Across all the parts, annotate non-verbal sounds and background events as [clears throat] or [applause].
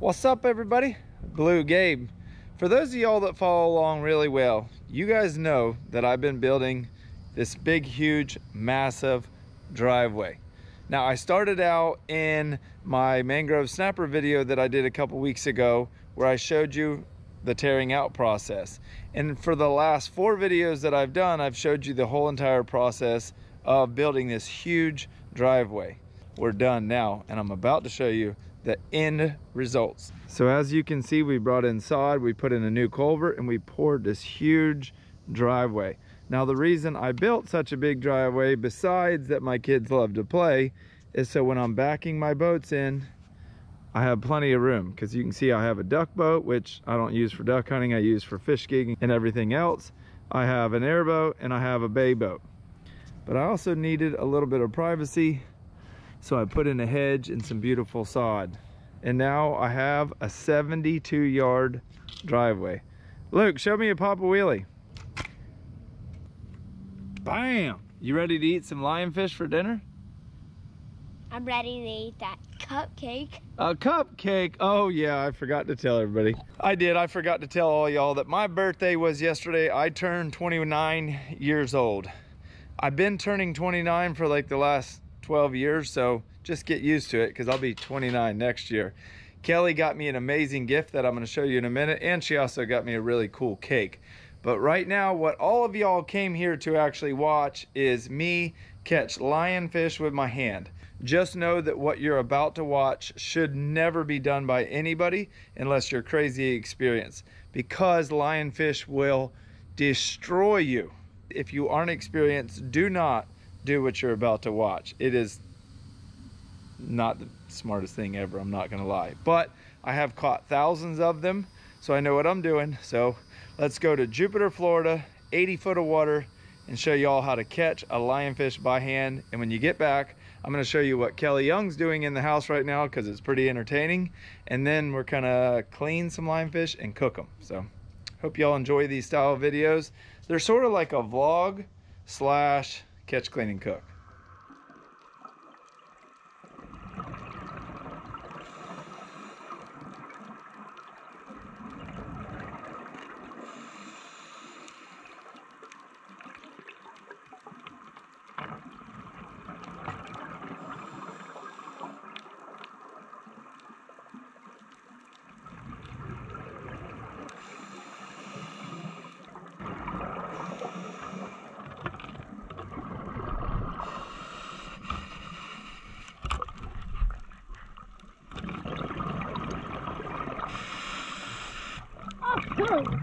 What's up everybody? Blue Gabe. For those of y'all that follow along really well, you guys know that I've been building this big, huge, massive driveway. Now I started out in my mangrove snapper video that I did a couple weeks ago where I showed you the tearing out process. And for the last four videos that I've done, I've showed you the whole entire process of building this huge driveway. We're done now and I'm about to show you the end results. So as you can see, we brought in sod, we put in a new culvert, and we poured this huge driveway. Now the reason I built such a big driveway, besides that my kids love to play, is so when I'm backing my boats in, I have plenty of room because you can see I have a duck boat, which I don't use for duck hunting, I use for fish gigging and everything else. I have an airboat and I have a bay boat. But I also needed a little bit of privacy so I put in a hedge and some beautiful sod. And now I have a 72 yard driveway. Luke, show me a Papa Wheelie. Bam! You ready to eat some lionfish for dinner? I'm ready to eat that cupcake. A cupcake. Oh yeah, I forgot to tell everybody. I did, I forgot to tell all y'all that my birthday was yesterday. I turned 29 years old. I've been turning 29 for like the last 12 years, so just get used to it because I'll be 29 next year. Kelly got me an amazing gift that I'm going to show you in a minute, and she also got me a really cool cake. But right now, what all of y'all came here to actually watch is me catch lionfish with my hand. Just know that what you're about to watch should never be done by anybody unless you're crazy experienced because lionfish will destroy you. If you aren't experienced, do not do what you're about to watch. It is not the smartest thing ever, I'm not gonna lie. But I have caught thousands of them, so I know what I'm doing. So let's go to Jupiter, Florida, 80 foot of water, and show you all how to catch a lionfish by hand. And when you get back, I'm gonna show you what Kelly Young's doing in the house right now because it's pretty entertaining. And then we're gonna clean some lionfish and cook them. So hope y'all enjoy these style videos. They're sort of like a vlog slash catch, clean, and cook. Oh!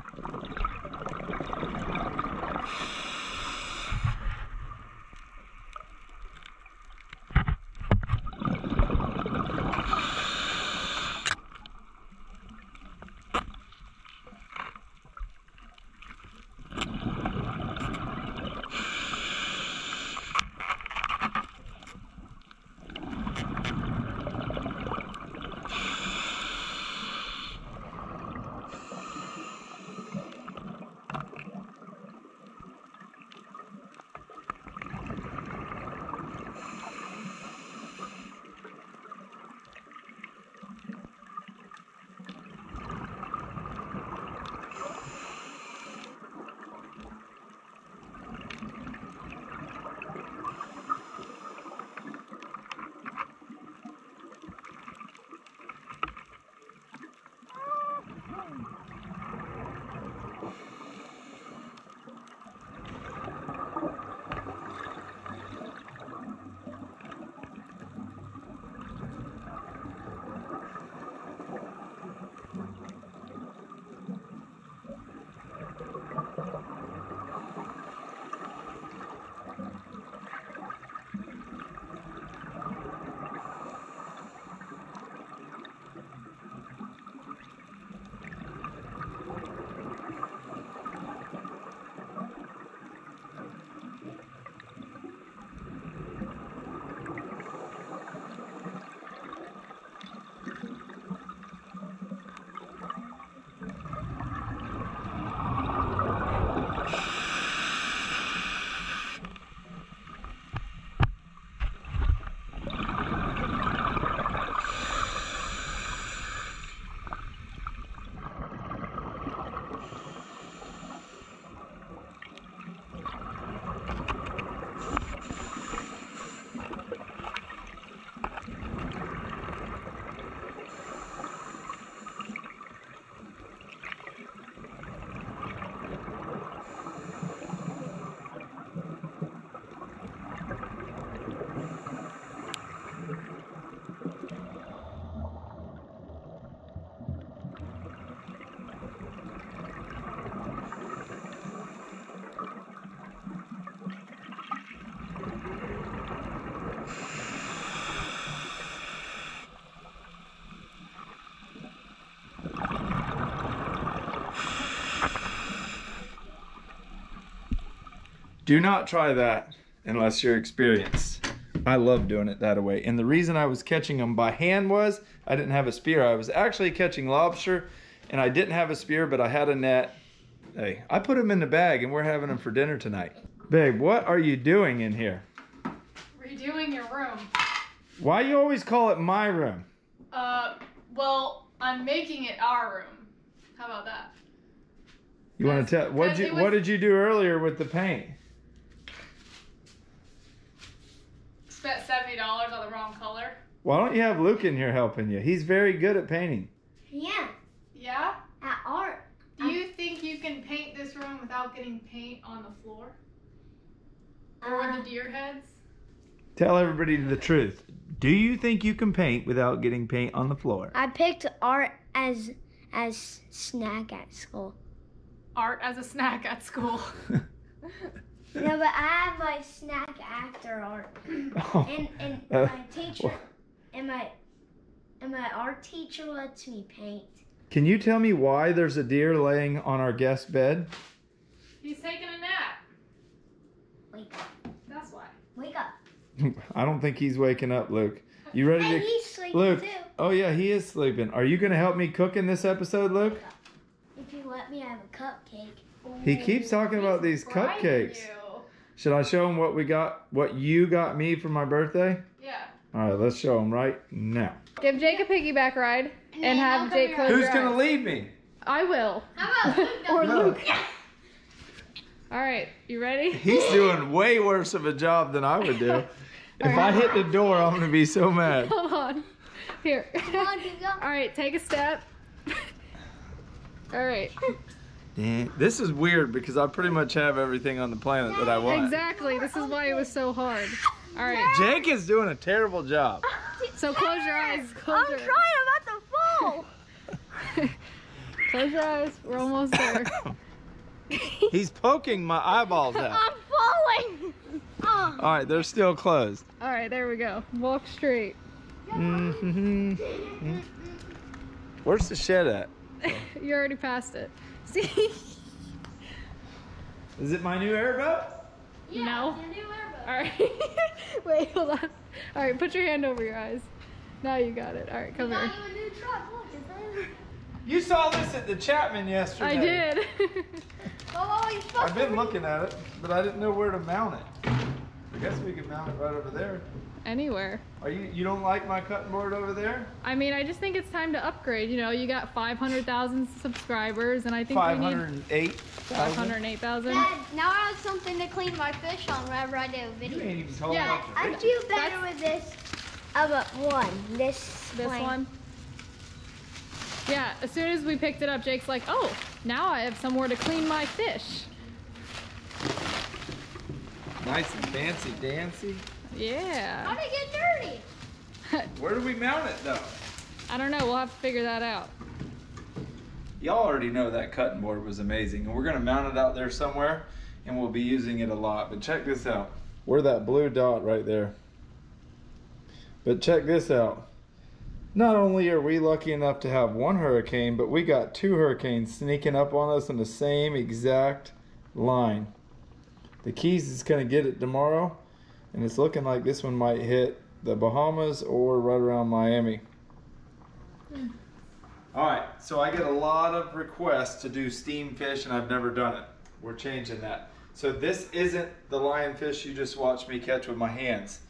Do not try that unless you're experienced. I love doing it that way. And the reason I was catching them by hand was I didn't have a spear. I was actually catching lobster and I didn't have a spear, but I had a net. Hey, I put them in the bag and we're having them for dinner tonight. Babe, what are you doing in here? Redoing your room. Why you always call it my room? Uh, well, I'm making it our room. How about that? You want to tell what you was- what did you do earlier with the paint? Spent seventy dollars on the wrong color. Why don't you have Luke in here helping you? He's very good at painting. Yeah, Yeah. at art. Do you think you can paint this room without getting paint on the floor or Uh, the deer heads? Tell everybody the truth. Do you think you can paint without getting paint on the floor? I picked art as as snack at school. Art as a snack at school. [laughs] No, but I have my snack after art, Oh, [clears throat] and and Uh, my teacher and my and my art teacher lets me paint. Can you tell me why there's a deer laying on our guest bed? He's taking a nap. Wake up! That's why. Wake up! [laughs] I don't think he's waking up, Luke. You ready Hey, to he's sleeping Luke? too. Oh yeah, he is sleeping. Are you gonna help me cook in this episode, Luke? If you let me have a cupcake. He keeps talking about these cupcakes. you. Should I show him what we got, what you got me for my birthday? Yeah. All right, let's show him right now. Give Jake a piggyback ride and then have I'll Jake come close Who's gonna lead me? I will. How about Luke? or No. Luke. All right, you ready? He's doing way worse of a job than I would do. [laughs] If I hit the door, I'm gonna be so mad. Hold on. Here. Come on, you. [laughs] All right, take a step. [laughs] All right. This is weird because I pretty much have everything on the planet that I want. Exactly. This is why it was so hard. All right. [laughs] Jake is doing a terrible job. [laughs] So close your eyes. Close your, I'm about to fall. [laughs] close your eyes. We're almost there. He's poking my eyeballs out. I'm falling. Oh. All right, they're still closed. All right, there we go. Walk straight. Mm -hmm. Where's the shed at? you already passed it. See? Is it my new airboat? No. All right. [laughs] Wait, hold on. All right, put your hand over your eyes. Now you got it. All right, come here. You saw this at the Chapman yesterday. I did. oh, I've been looking at it, but I didn't know where to mount it. I guess we can mount it right over there. Anywhere. Are you you don't like my cutting board over there? I mean, I just think it's time to upgrade. You know, you got 500,000 subscribers, and I think Five we need hundred and eight. 508,000. Dad, now I have something to clean my fish on whenever I do a You video. ain't even told Yeah, about I your do better with this. But one. This. This plane. one. Yeah, as soon as we picked it up, Jake's like, oh, now I have somewhere to clean my fish. Nice and fancy dancy. How Yeah. it get dirty? [laughs] Where do we mount it though? I don't know. We'll have to figure that out. Y'all already know that cutting board was amazing, and we're gonna mount it out there somewhere, and we'll be using it a lot. But check this out. We're that blue dot right there. But check this out. Not only are we lucky enough to have one hurricane, but we got two hurricanes sneaking up on us in the same exact line. The Keys is gonna get it tomorrow, and it's looking like this one might hit the Bahamas or right around Miami. Hmm. All right, so I get a lot of requests to do steam fish, and I've never done it. We're changing that. So this isn't the lionfish you just watched me catch with my hands.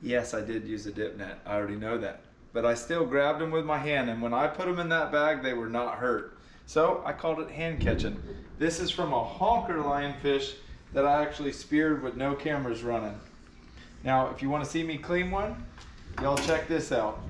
Yes, I did use a dip net. I already know that. But I still grabbed them with my hand, and when I put them in that bag, they were not hurt. So I called it hand catching. This is from a honker lionfish that I actually speared with no cameras running. Now, if you want to see me clean one, y'all check this out.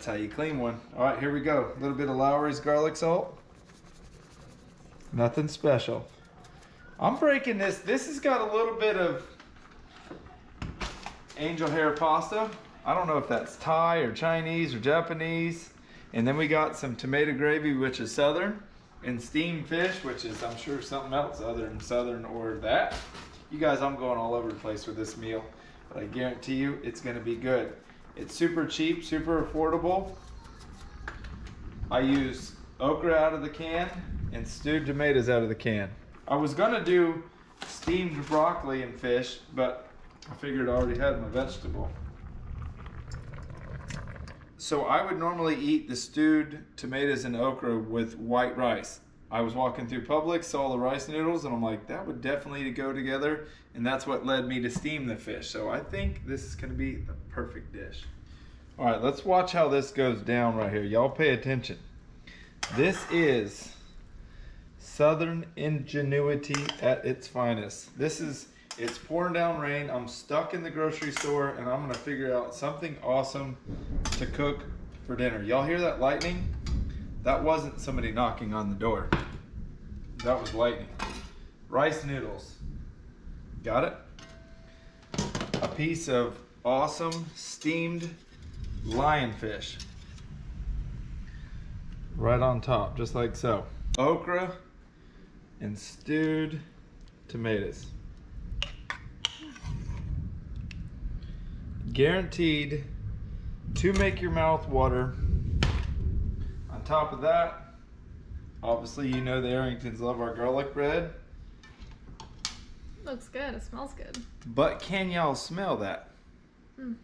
That's how you clean one. All right, here we go. A little bit of Lawry's garlic salt. Nothing special. I'm breaking this. This has got a little bit of angel hair pasta. I don't know if that's Thai or Chinese or Japanese. And then we got some tomato gravy, which is Southern, and steamed fish, which is, I'm sure, something else other than Southern or that. You guys, I'm going all over the place with this meal, but I guarantee you it's gonna be good. It's super cheap, super affordable. I use okra out of the can and stewed tomatoes out of the can. I was gonna do steamed broccoli and fish, but I figured I already had my vegetable. So I would normally eat the stewed tomatoes and okra with white rice. I was walking through Publix, saw the rice noodles, and I'm like, that would definitely go together. And that's what led me to steam the fish. So I think this is gonna be the perfect dish. All right, let's watch how this goes down right here. Y'all pay attention. This is Southern ingenuity at its finest. This is, it's pouring down rain. I'm stuck in the grocery store and I'm gonna figure out something awesome to cook for dinner. Y'all hear that lightning? That wasn't somebody knocking on the door. That was lightning. Rice noodles. Got it? A piece of awesome steamed lionfish. Right on top, just like so. Okra and stewed tomatoes. Guaranteed to make your mouth water. On top of that, obviously you know the Arringtons love our garlic bread. Looks good. It smells good. But can y'all smell that? Hmm.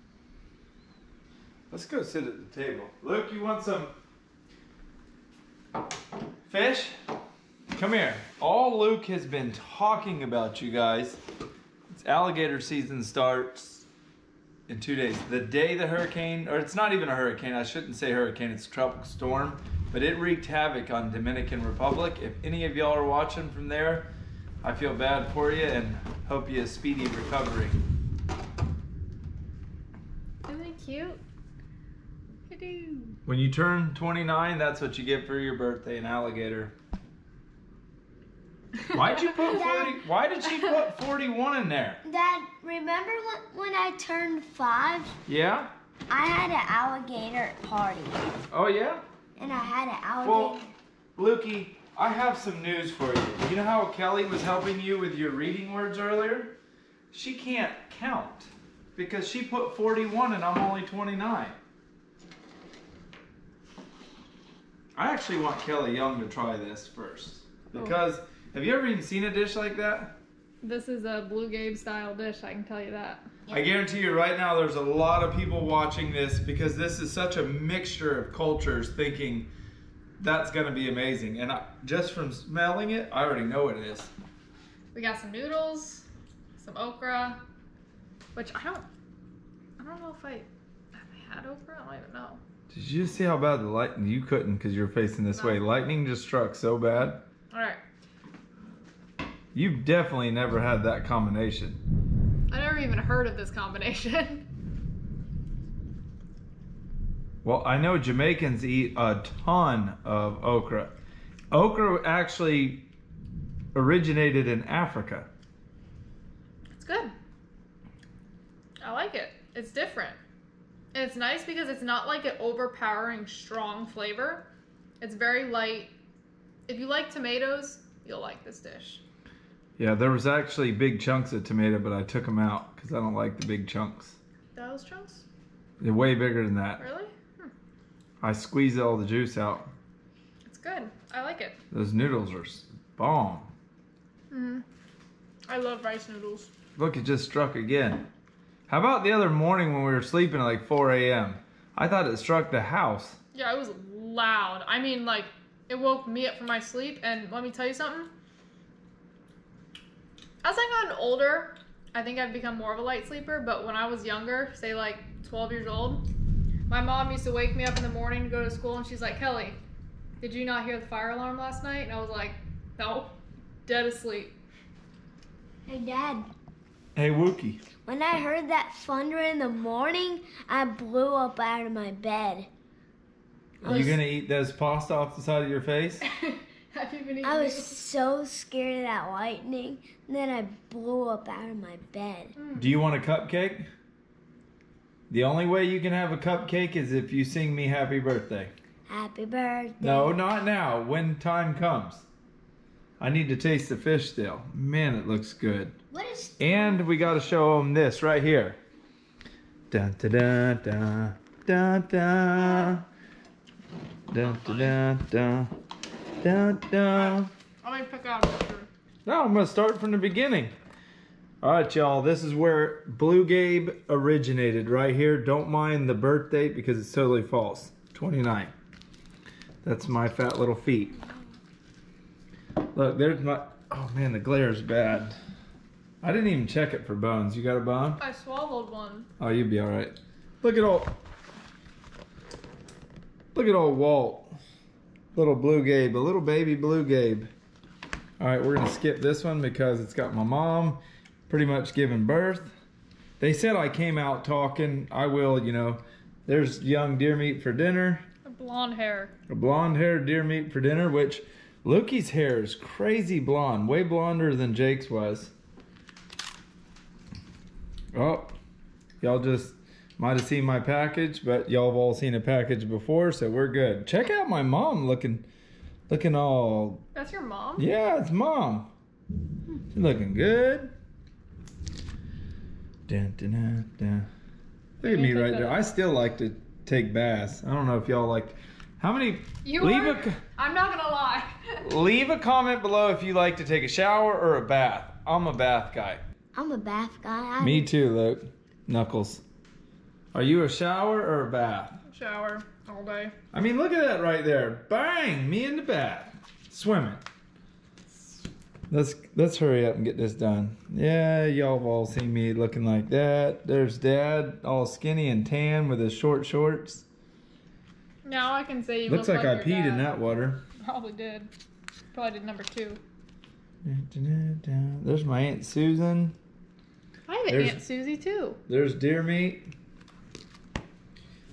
Let's go sit at the table. Luke, you want some fish? Come here. All Luke has been talking about, you guys, it's alligator season starts in two days. The day the hurricane, or it's not even a hurricane, I shouldn't say hurricane, it's a tropical storm, but it wreaked havoc on Dominican Republic. If any of y'all are watching from there, I feel bad for you and hope you a speedy recovery. Isn't it cute? When you turn 29, that's what you get for your birthday, an alligator. Why'd you put [laughs] 40? Why did she put 41 in there? Dad, remember when, when I turned five? Yeah? I had an alligator party. Oh yeah? And I had an alligator. Well, Lukey, I have some news for you. You know how Kelly was helping you with your reading words earlier? She can't count because she put 41 and I'm only 29. I actually want Kelly Young to try this first oh. because have you ever even seen a dish like that? This is a Blue Gabe style dish, I can tell you that. I guarantee you right now there's a lot of people watching this because this is such a mixture of cultures thinking that's going to be amazing. And I, just from smelling it, I already know what it is. We got some noodles, some okra, which I don't, I don't know if I, I had okra? I don't even know. Did you see how bad the lightning? You couldn't because you're facing this No. way. Lightning just struck so bad. All right, You've definitely never had that combination. I never even heard of this combination. [laughs] Well, I know Jamaicans eat a ton of okra. Okra actually originated in Africa. it's good. I like it. It's different. And it's nice because it's not like an overpowering strong flavor. It's very light. If you like tomatoes, you'll like this dish. Yeah, there was actually big chunks of tomato, but I took them out because I don't like the big chunks. Those chunks? They're way bigger than that. Really? Hmm. I squeezed all the juice out. It's good. I like it. Those noodles are bomb. hmm I love rice noodles. Look, it just struck again. How about the other morning when we were sleeping at like 4 a.m.? I thought it struck the house. Yeah, it was loud. I mean, like, it woke me up from my sleep, and let me tell you something. As I gotten older, I think I've become more of a light sleeper, but when I was younger, say like 12 years old, my mom used to wake me up in the morning to go to school, and she's like, Kelly, did you not hear the fire alarm last night? And I was like, no, dead asleep. Hey, Dad. Hey, Wookie. When I heard that thunder in the morning, I blew up out of my bed. I you gonna eat those pasta off the side of your face? [laughs] [laughs] Have you been eating? I was these? so scared of that lightning. And then I blew up out of my bed. Hmm. Do you want a cupcake? The only way you can have a cupcake is if you sing me happy birthday. Happy birthday. No, not now. When time comes. I need to taste the fish still. Man, it looks good. What is And we got to show them this right here. Dun dun dun dun dun dun dun dun dun dun dun dun. Let me pick out. No, I'm gonna start from the beginning. All right, y'all. This is where Blue Gabe originated, right here. Don't mind the birth date because it's totally false. 29. That's my fat little feet. Look, there's my. Oh man, the glare is bad. I didn't even check it for bones. You got a bone? I swallowed one. Oh, you'd be all right. Look at all. Look at old Walt. Little Blue Gabe, a little baby Blue Gabe. All right, we're gonna skip this one because it's got my mom pretty much giving birth. They said I came out talking. I will, you know. There's young deer meat for dinner, A blonde hair. a blonde haired deer meat for dinner, which Lukey's hair is crazy blonde, way blonder than Jake's was. Oh, y'all just might have seen my package, but y'all have all seen a package before, so we're good. Check out my mom looking, looking all. That's your mom? Yeah, it's mom. She's looking good. Dun, dun, dun, dun. Look at me right there. I still like to take baths. I don't know if y'all like. How many? You leave are? a co- I'm not gonna lie. [laughs] leave a comment below if you like to take a shower or a bath. I'm a bath guy. I'm a bath guy. I, Me too, Luke. Knuckles. Are you a shower or a bath? Shower all day. I mean, look at that right there. Bang! Me in the bath. Swimming. Let's let's hurry up and get this done. Yeah, y'all have all seen me looking like that. There's Dad, all skinny and tan with his short shorts. Now I can say you Looks look like, I your peed in that water. Probably did. Probably did number two. There's my Aunt Susan. I have an There's- Aunt Susie too. There's deer meat.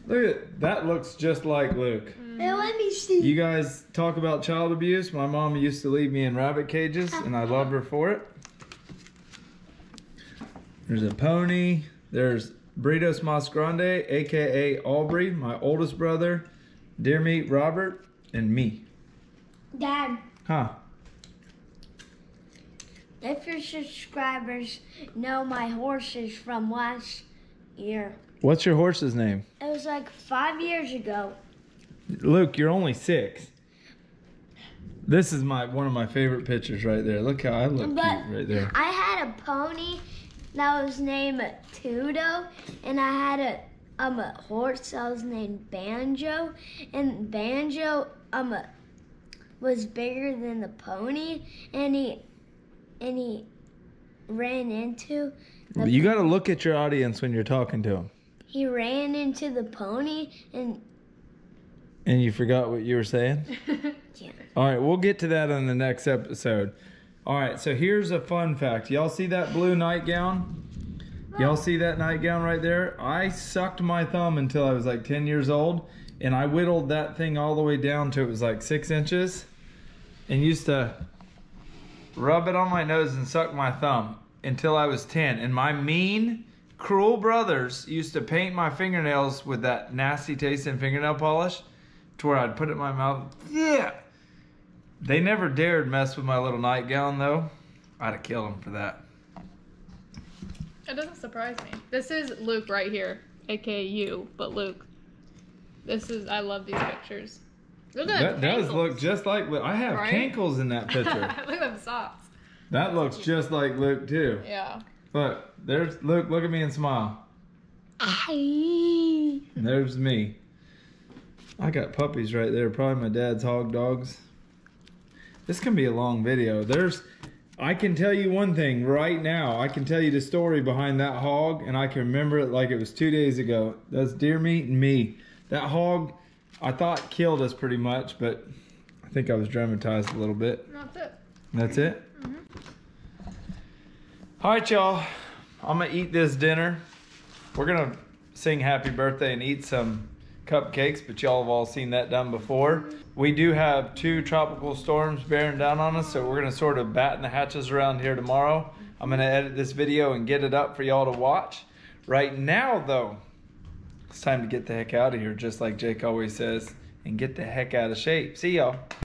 Look at that looks just like Luke. Hey, let me see. You guys talk about child abuse. My mom used to leave me in rabbit cages, and I loved her for it. There's a pony. There's Britos Mas Grande, aka Aubrey, my oldest brother, Deer Meat Robert, and me. Dad, Huh? if your subscribers know my horses from last year, What's your horse's name? it was like five years ago. Luke, you're only six. This is my one of my favorite pictures right there. Look how I look But- cute right there. I had a pony that was named Tudo, and I had a um a horse that was named Banjo, and Banjo um was bigger than the pony, and he and he ran into You got to look at your audience when you're talking to them. He ran into the pony, and And you forgot what you were saying? [laughs] yeah, All right, we'll get to that on the next episode. All right, so here's a fun fact. Y'all see that blue nightgown? Y'all see that nightgown right there? I sucked my thumb until I was like 10 years old, and I whittled that thing all the way down to it was like six inches, and used to rub it on my nose and suck my thumb until I was 10. And my mean, cruel brothers used to paint my fingernails with that nasty tasting fingernail polish to where I'd put it in my mouth. Yeah. They never dared mess with my little nightgown though. I'd have killed them for that. It doesn't surprise me. This is Luke right here, aka you, but Luke. This is I love these pictures. Look at That them does look just like I have Right? cankles in that [laughs] picture. look at them socks. that looks just like Luke too. Yeah. Look, there's Luke. Look at me and smile. Aye. There's me. I got puppies right there. Probably my dad's hog dogs. This can be a long video. There's, I can tell you one thing right now. I can tell you the story behind that hog, and I can remember it like it was two days ago. That's deer meat and me. That hog, I thought killed us pretty much, but I think I was dramatized a little bit. That's it. That's it. All right, y'all. I'm gonna eat this dinner. We're gonna sing happy birthday and eat some cupcakes, but y'all have all seen that done before. We do have two tropical storms bearing down on us, so we're gonna sort of batten the hatches around here tomorrow. I'm gonna edit this video and get it up for y'all to watch. Right now, though, it's time to get the heck out of here, just like Jake always says, and get the heck out of shape. See y'all.